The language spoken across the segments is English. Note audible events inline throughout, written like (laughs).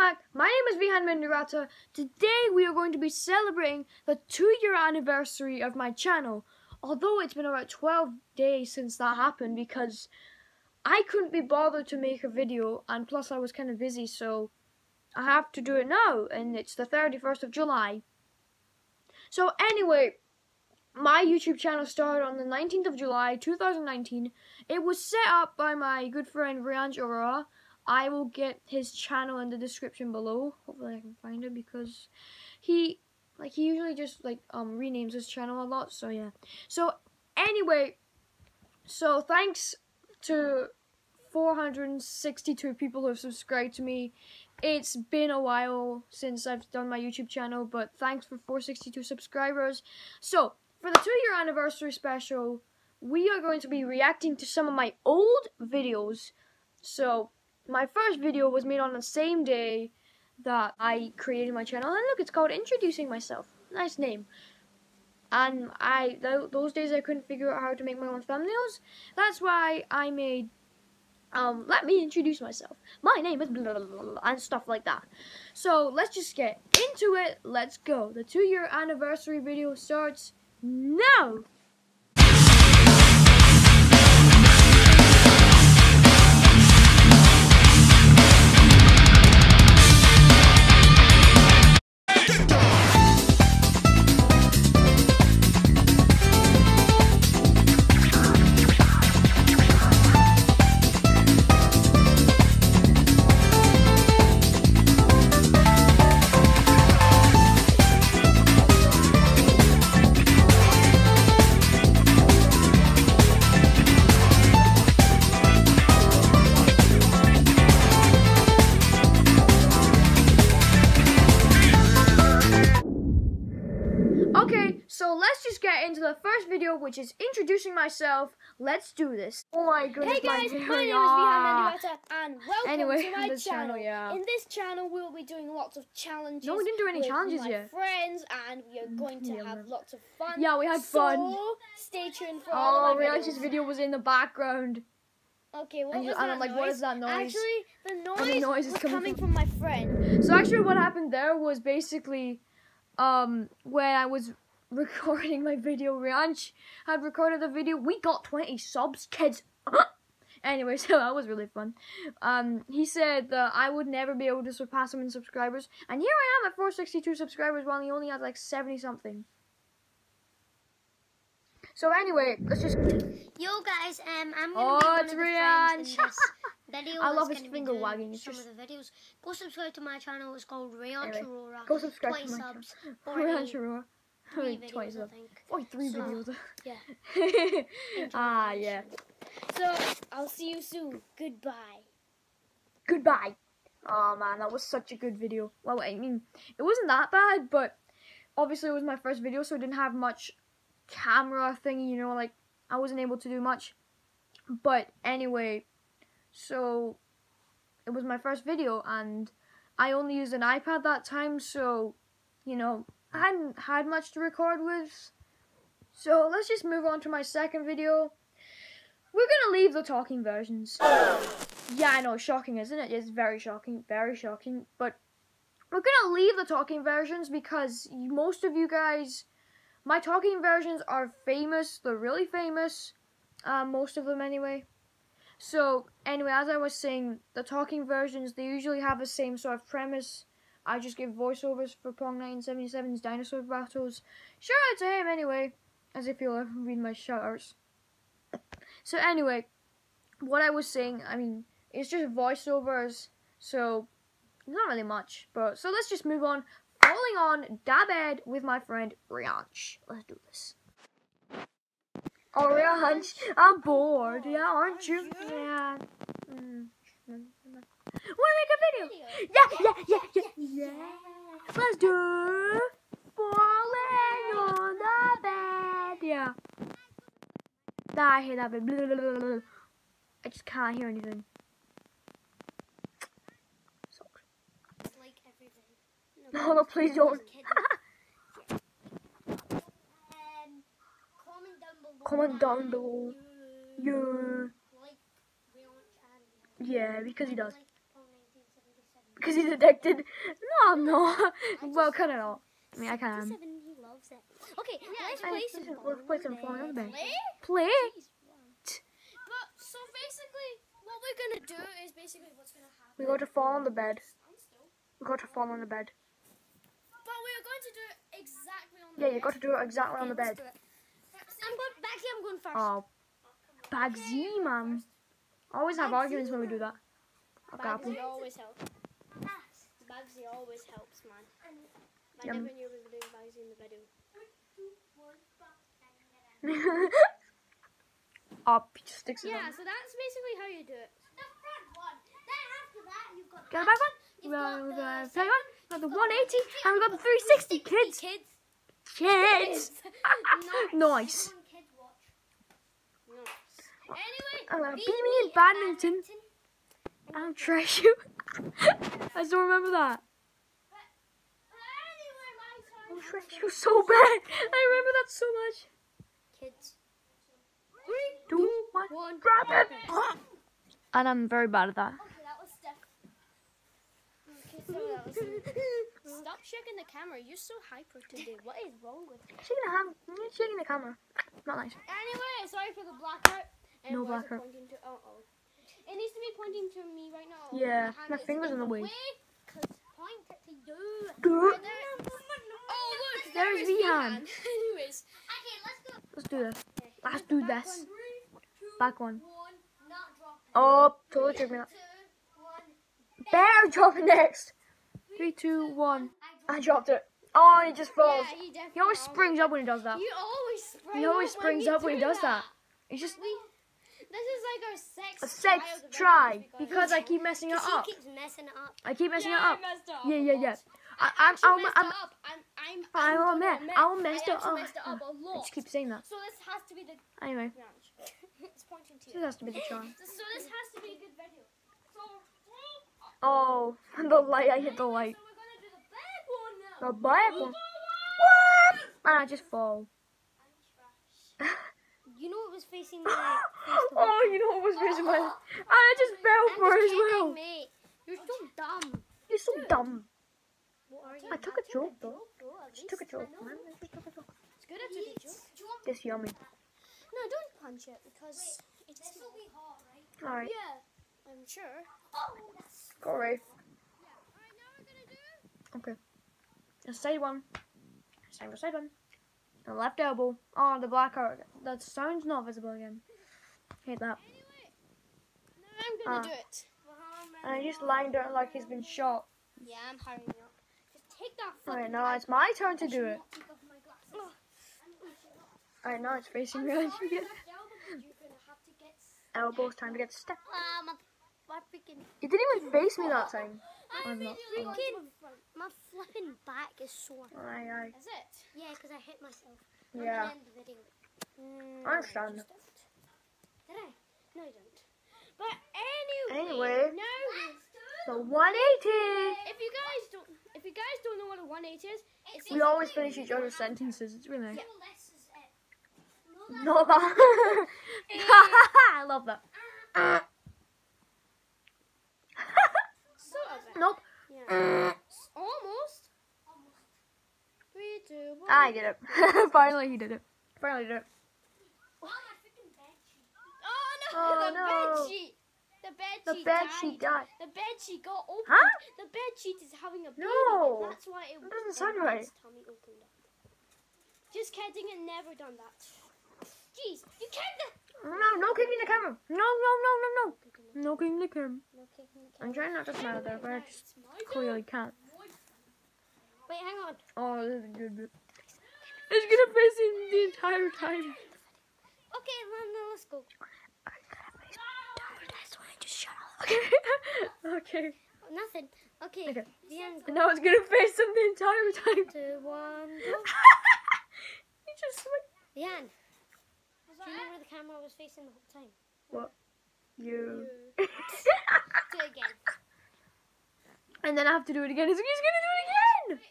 back. My name is Vihan Mendirata. Today we are going to be celebrating the two year anniversary of my channel. Although it's been about 12 days since that happened because I couldn't be bothered to make a video and plus I was kind of busy so I have to do it now and it's the 31st of July. So anyway, my YouTube channel started on the 19th of July 2019. It was set up by my good friend Rianj I will get his channel in the description below. Hopefully I can find it because he like he usually just like um renames his channel a lot. So yeah. So anyway, so thanks to 462 people who have subscribed to me. It's been a while since I've done my YouTube channel, but thanks for 462 subscribers. So, for the two year anniversary special, we are going to be reacting to some of my old videos. So, my first video was made on the same day that I created my channel. And look, it's called Introducing Myself. Nice name. And I th those days I couldn't figure out how to make my own thumbnails. That's why I made um let me introduce myself. My name is blah, blah, blah, and stuff like that. So let's just get into it. Let's go. The two year anniversary video starts now. Is introducing myself. Let's do this. Oh my goodness, Hey guys, my, my name is. Vihan and welcome Anyway, to my channel. channel, yeah. In this channel, we will be doing lots of challenges. No, we didn't do any with challenges my yet. friends, and we are going to Yeah, have lots of fun. Yeah, we had fun. So stay tuned for all Oh, of my Rihanna's videos. video was in the background. Okay, what And you- was and I'm like, noise? what is that noise? Actually, the noise, the noise is was coming coming, from- from... my friend. So actually, what happened there was basically, um, when I was recording my video, Rianch had recorded the video. We got 20 subs, kids. (laughs) anyway, so that was really fun. Um, he said that I would never be able to surpass him in subscribers, and here I am at 462 subscribers while he only had like 70 something. So anyway, let's just. Yo guys, um, I'm Oh, gonna it's be one of the in this video. I love his finger wagging, it's Some just- of the videos. Go subscribe to my channel. It's called Rayon Anyway, Aurora. Go subscribe 20 to my subs. channel. Rianch 40 Three 20 videos, I think. 43 So, videos. (laughs) Yeah. ah, yeah. So I'll see you soon. Goodbye. Goodbye. Oh man, that was such a good video. Well, I mean, it wasn't that bad, but obviously it was my first video, so I didn't have much camera thingy, you know, like I wasn't able to do much. But anyway, so it was my first video, and I only used an iPad that time, so you know, I hadn't had much to record with. So let's just move on to my second video. We're gonna leave the talking versions. Yeah, I know, shocking, isn't it? It's very shocking, very shocking. But we're gonna leave the talking versions because most of you guys, my talking versions are famous. They're really famous. Uh, most of them, anyway. So, anyway, as I was saying, the talking versions, they usually have the same sort of premise. I just give voiceovers for Pong 1977's Dinosaur Battles. Shout out to him, anyway, as if you'll ever read my shoutouts. So, anyway, what I was saying, I mean, it's just voiceovers, so not really much. But so let's just move on. Falling on Dabed with my friend Rianch. Let's do this. Oh, Rianch, I'm bored. Yeah, aren't you? Yeah. Mm. Wanna make a video? Yeah, yeah, yeah, yeah, yeah. Let's do falling on the bed. Yeah. Nah, I hate that bit. I just can't hear anything. Sucks. Like everything. No, no, please don't. (laughs) um, comment down below. Comment down below. Yeah. Yeah, because he does. Like Pong 1977. Because he's addicted. No, I'm not. (laughs) well, kind of not. I mean, I can. he loves it. Okay, let's play let's some just- let's play some Bed. On the Bed. Play? Play. But, so basically, what we're gonna do is basically what's gonna happen. We go to fall on the bed. Stand still. We go to fall on the bed. But we are going to do it exactly on the Yeah, bed. you got to do it exactly on the bed. I'm going back here. I'm going first. Oh, Bagsy, man. Always have arguments when we do that. Okay, Apple. Bagsy always helps. Bagsy always helps, man. I Yum. never um, knew we were doing Bagsy in the video. (laughs) oh, he just sticks it Yeah, on. so that's basically how you do it. The front one. Then after that, you've got Got the back one? You've got got the the play one. We got the (laughs) 180. And we got the 360. Kids. Kids. Kids. (laughs) nice. Come on, kids, watch. Nice. Anyway, I'm uh, beat beat me in badminton. I'll trash you. (laughs) I still remember that. Anyway, oh, my turn. I'll trash you so bad. I remember that so much. Kids. Two, one, One. grab it. (laughs) And I'm very bad at that. Okay, that was so that was (laughs) Stop shaking the camera. You're so hyper today. What is wrong with you? Shaking the hand. You're shaking the camera. Not nice. Anyway, sorry for the blackout. And No why is blackout. To, oh, oh. It needs to be pointing to me right now. Yeah, hand my finger's in the way. Cause point it to you. Good. Oh, look, oh, There's there is Vihan. Vihan. (laughs) (laughs) Anyways. Okay, let's go. Let's do this. Okay, Let's back do one. this. Three, two, Back one. one. Not dropping. Oh, totally tricked me up. Bear dropping next. Three, two, one. I I dropped it. Oh, he just falls. Yeah, he He always springs up when he does that. You always spring He always up when springs up when he do does that. He just We, this is like our sex a sex trial try everything because I keep messing it up. he keeps messing it up. I keep messing yeah, it up. I messed it up Yeah, a yeah, lot. yeah. I, I I'm, actually I'm, messed I'm, it up. I'm, I'm, I I'm will gonna admit, admit, I will mess I it actually up. messed it up a (laughs) I lot. just keep saying that. So this has to be the Anyway, branch. (laughs) it's pointing to this you. has to be the charm. So, (laughs) so this has to be a good video. So, Oh, the light. I hit the light. so we're gonna do the bad one now. The black one. What? And I just fall. (gasps) Oh, you know what was facing my face oh, you know what was facing my. And I just fell I'm for it just as well. kidding, mate. You're so dumb. You're so dumb. What are you? I took a joke though. bro. At Just took a least I joke, man. I just took a joke. It's good I took a joke. It's yummy. No, don't punch it because it's This will be hot, right? Alright, yeah. I'm sure. Oh, that's go Ray. Alright, now we're gonna do. Okay. The side one. Side one, side one. The left elbow. Oh, the black heart. The stone's not visible again. Hate that. Anyway, now I'm gonna Ah. do it. And I just lined it like he's been shot. Yeah, I'm hurrying up. Just take that. Alright, now it's my turn to do it. not take off my glasses. Alright, now it's facing me. elbow, but you're gonna have to get. Elbows, time to get my freaking, You didn't even face me that time. I'm I'm not freaking. my flipping back is sore. Aye, aye. Is it? Yeah, because I hit myself. I'm Yeah. gonna the video. Mm, I understand. just don't. Did I? No, you don't. But anyway, Anyway. now So 180! if you guys don't, if you guys don't know what a 180 is, it's We always finish each other's sentences. It's really nice. No, this is it. (laughs) No, Not that. (laughs) I love that. sort of it. Nope. Yeah. Almost. Three, two, one. Ah, I (laughs) did it. Finally, he did it. Finally did it. Oh, bed. No! Oh, the no. bed sheet. The bed The sheet bed died. sheet died. The bed sheet got opened. Huh? The bed sheet is having a baby. No. That's why it. That doesn't sound right. tummy opened up. Just kidding. It never done that. Jeez, you can't. No, no kicking the camera. No, no, no, no, no. No kicking the camera. No kicking the I'm trying not to smile there, but I just It's my turn. clearly can't. Wait, hang on. Oh, this is a good bit. It's gonna face him the entire time. Okay, then then let's go. (laughs) okay. Oh, nothing. Okay. Okay. The now it's gonna face him the entire time. Two, one, go. (laughs) he just like The end. Do you know where the camera was facing the whole time? what? You. (laughs) Do it again. and then I have to do it again. He's, he's gonna do it again.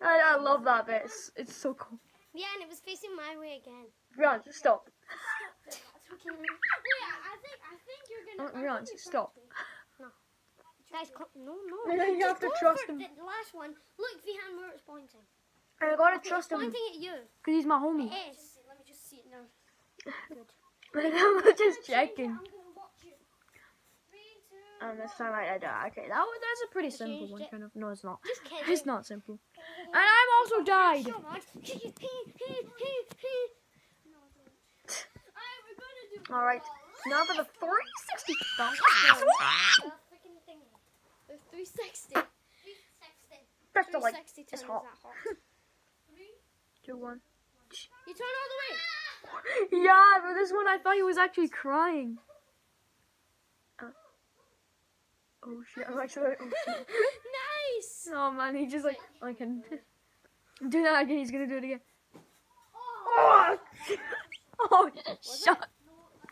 I, I love that bit. It's, it's so cool. Yeah, and it was facing my way again. Rian, just stop. Wait, I think I think you're gonna. Uh, I Rian, stop. gonna- Guys, no, no. And (laughs) then you have to trust him. The, the last one. Look, Vihan, where it's pointing. I gotta Okay, trust him pointing at you. because he's my homie. It is. Let (laughs) me just see it now. I'm just checking. I'm gonna watch you. Three, two. And oh, this time I, I died. Okay, that was, that's a pretty simple one, kind of. No, it's not. Just. It's not simple. (laughs) And I'm also died. (laughs) Alright, we're gonna do. All right. Now for the 360 thumb. The freaking thingy. The 360. 360. That's the like. 360 It's hot. hot? Two, one. You turn all the way. Yeah, but this one I thought he was actually crying. Uh, oh shit! I'm actually. like, Oh shit! (laughs) nice. Oh man, he just like I can do that again. He's gonna do it again. Oh, (laughs) oh shut!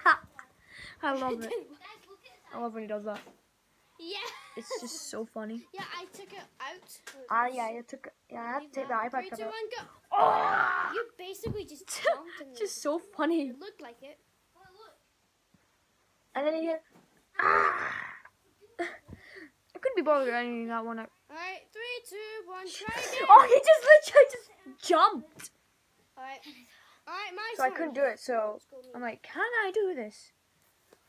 Ha. I love it. Guys, look at I love when he does that. Yeah. It's just so funny. (laughs) Yeah, I took it out. Ah, yeah, you took. Yeah, I had to take the iPad Three, two, cover. one, go. Oh, You basically just (laughs) jumped and just so funny. it looked like it. And then he. Ah. (laughs) I couldn't be bothered editing that one out. Alright, three, two, one, try again. Oh, he just literally just jumped. Alright. Alright, my So I couldn't do it. So Let's go, me. I'm like, can I do this?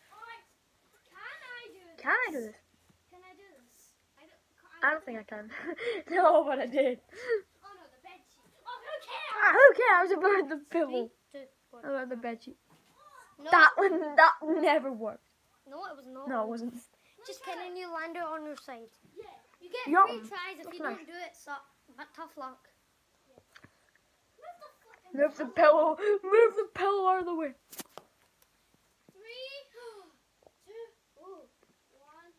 Can I do this? Can I do this? Can I do this? I don't. I don't think I can. (laughs) no, but I did. Oh no, the bed sheet. Oh, who cares? Ah, who cares about the pillow? Three, two, one. About the bedsheet. (gasps) No, That one, that never worked. no, it was not. No, it wasn't. Just kidding. You land it on your side. Yeah. You get Yeah. three tries if you nice. don't do it. So, but tough luck. Move the pillow. Move the pillow out of the way. Three, (gasps) two, one.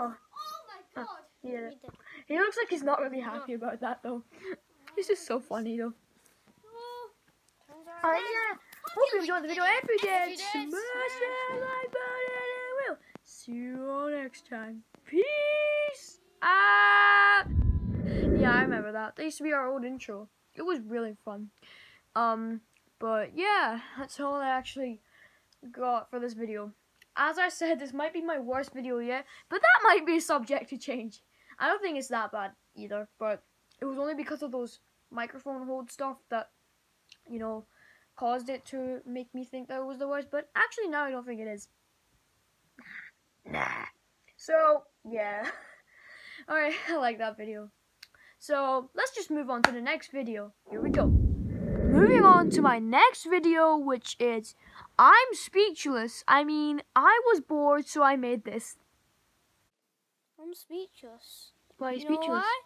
Oh. Oh my Uh. god. He did We it. did. He looks like he's not really happy about that though. He's just so funny though. Oh. Yeah. Hope you enjoyed the video. If you did, did, smash that like button and we'll see you all next time. Peace out. Yeah, I remember that. That used to be our old intro. It was really fun. Um, but yeah, that's all I actually got for this video. As I said, this might be my worst video yet, but that might be subject to change. I don't think it's that bad either, but it was only because of those microphone hold stuff that, you know, caused it to make me think that it was the worst, but actually now I don't think it is. (sighs) Nah. So, yeah. (laughs) Alright, (laughs) I like that video. So, let's just move on to the next video. Here we go. Moving on to my next video, which is I'm speechless. I mean, I was bored, so I made this. I'm speechless. Why are you know speechless? why?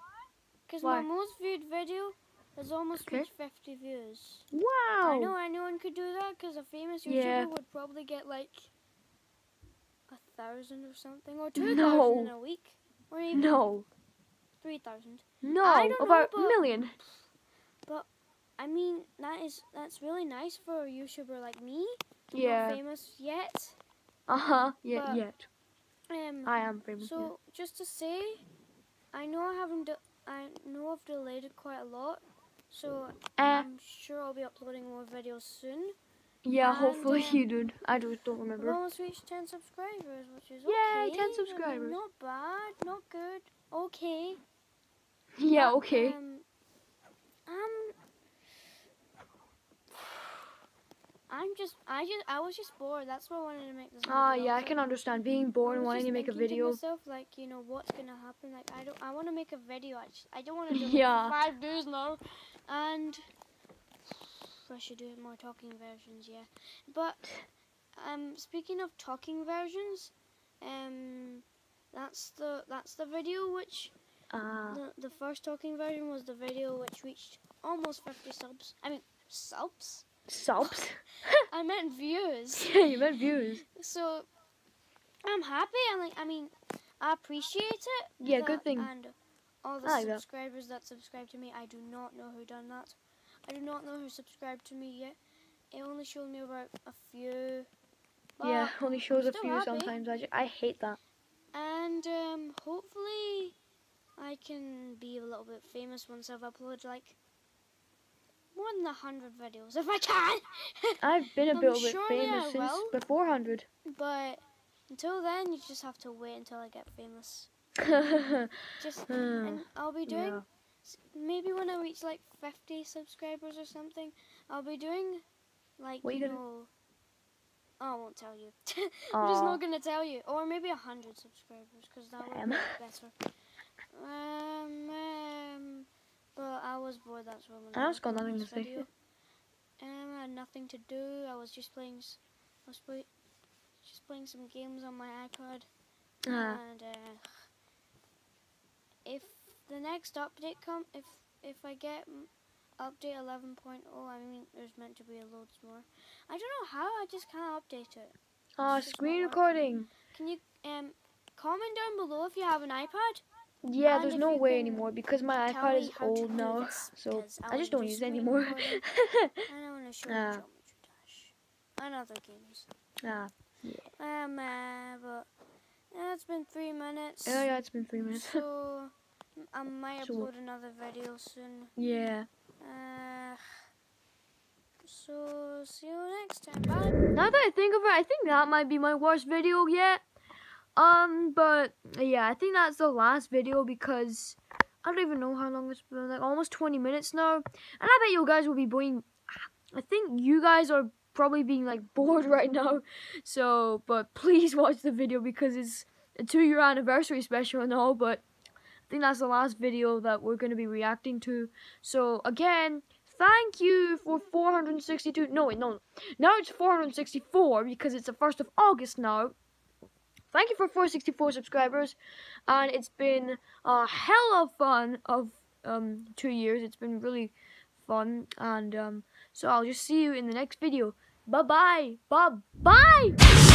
Because my most viewed video has almost Okay. reached 50 views. Wow. I know anyone could do that because a famous YouTuber Yeah. would probably get like a thousand or something, or two thousand No. in a week, or even No. three thousand. No. I don't know, about a but- I mean, that is that's really nice for a YouTuber like me. Yeah. Not famous yet. Uh huh. Yeah. Yet. Um. I am. So just to say, I know I haven't. I know I've delayed it quite a lot. So yeah. I'm sure I'll be uploading more videos soon. yeah. and, Hopefully um, you did. I just don't remember. almost reached 10 subscribers, which is Yay, okay. 10 I mean, subscribers. not bad, not good, okay. (laughs) Yeah. But, Okay. Um, um, I'm just, I just, I was just bored. That's why I wanted to make this. Ah, video. yeah. I can understand being bored and wanting to make a video. myself, like, you know, what's gonna happen? Like, I don't, I want to make a video. I, just, I don't want to do Yeah. five days now, and I should do more talking versions. Yeah, but um, speaking of talking versions, um, that's the that's the video which Ah. the, the first talking version was the video which reached almost 50 subs. I mean, subs? Subs. I meant views. (laughs) yeah. You meant views. So, I'm happy. I like. I mean, I appreciate it. Yeah, good thing. And all the like subscribers that subscribe to me, I do not know who done that. I do not know who subscribed to me yet. It only showed me about a few. yeah. Only shows a few happy. sometimes. I, I hate that. And um, hopefully, I can be a little bit famous once I've uploaded like more than a hundred videos, if I can. (laughs) I've been a bit sure famous since well. before 100. but until then, you just have to wait until I get famous. (laughs) Just and I'll be doing yeah. maybe when I reach like 50 subscribers or something, I'll be doing like What you you gonna- know. Oh, I won't tell you. (laughs) I'm just not gonna tell you, or maybe a hundred subscribers, because that would Damn. be better. Um, um, but I was bored. That's why I'm I just got nothing to say. video. Um, I had nothing to do. I was just playing. s- I was play, just playing some games on my iPad. Ah. And uh, if the next update come, if if I get update 11.0, I mean, there's meant to be a loads more. I don't know how. I just can't update it. Ah, It's screen recording. Can you um comment down below if you have an iPad? Yeah, And there's no way anymore because my iPad is old now, so I just don't use it anymore. (laughs) I want to show you. Geometry Dash and other games. ah, Um, uh, but yeah, it's been three minutes. oh yeah, it's been three minutes. So (laughs) I might So- upload another video soon. yeah. Uh, so see you next time. Bye. Now that I think of it, I think that might be my worst video yet. Um, but yeah, I think that's the last video because I don't even know how long it's been, like almost 20 minutes now. And I bet you guys will be being, I think you guys are probably being like (laughs) bored right now. So, but please watch the video because it's a two year anniversary special and all, but I think that's the last video that we're going to be reacting to. So, again, thank you for 462, no wait, no, now it's 464 because it's the 1st of August now. Thank you for 464 subscribers, and it's been a hell of fun of um two years. It's been really fun, and um so I'll just see you in the next video. Bye bye, bye bye.